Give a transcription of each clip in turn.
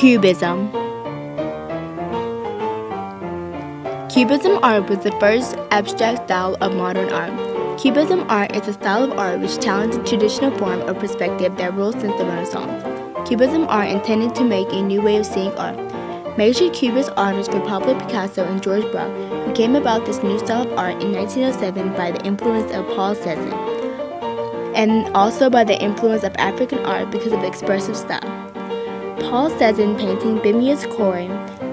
Cubism Cubism art was the first abstract style of modern art. Cubism art is a style of art which challenges the traditional form of perspective that rules since the Renaissance. Cubism art intended to make a new way of seeing art. Major Cubist artists were Pablo Picasso and George Braque, who came about this new style of art in 1907 by the influence of Paul Cézanne, and also by the influence of African art because of the expressive style. Paul Cézanne painting Bibémus Quarry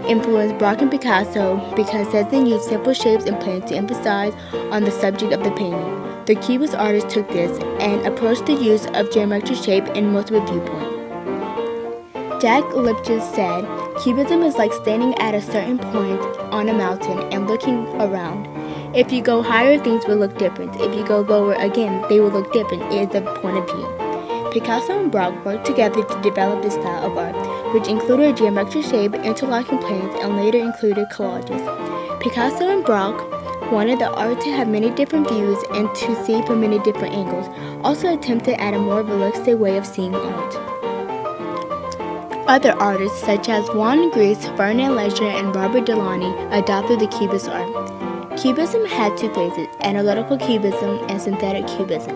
influenced Braque and Picasso because Cézanne used simple shapes and plans to emphasize on the subject of the painting. The Cubist artists took this and approached the use of geometric shape in multiple viewpoints. Jack Lipchitz said, Cubism is like standing at a certain point on a mountain and looking around. If you go higher, things will look different. If you go lower again, they will look different. It is the point of view. Picasso and Braque worked together to develop this style of art, which included a geometric shape, interlocking planes, and later included collages. Picasso and Braque wanted the art to have many different views and to see from many different angles, also attempted at a more realistic way of seeing art. Other artists such as Juan Gris, Ferdinand Leger, and Robert Delaunay adopted the Cubist art. Cubism had two phases, analytical cubism and synthetic cubism.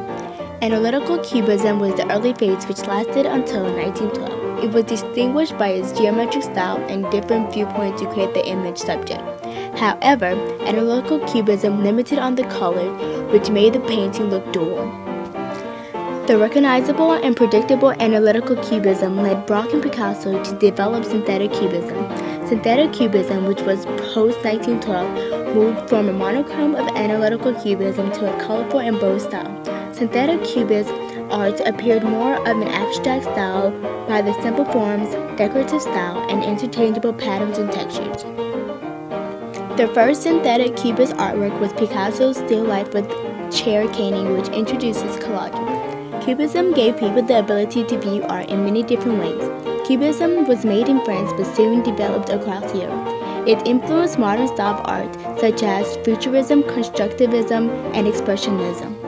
Analytical cubism was the early phase which lasted until 1912. It was distinguished by its geometric style and different viewpoints to create the image subject. However, analytical cubism limited on the color, which made the painting look dull. The recognizable and predictable analytical cubism led Braque and Picasso to develop synthetic cubism. Synthetic cubism, which was post 1912, moved from a monochrome of analytical cubism to a colorful and bold style. Synthetic cubist art appeared more of an abstract style by the simple forms, decorative style, and interchangeable patterns and textures. The first synthetic cubist artwork was Picasso's still life with chair caning, which introduces collage. Cubism gave people the ability to view art in many different ways. Cubism was made in France but soon developed across Europe. It influenced modern style of art such as Futurism, Constructivism, and Expressionism.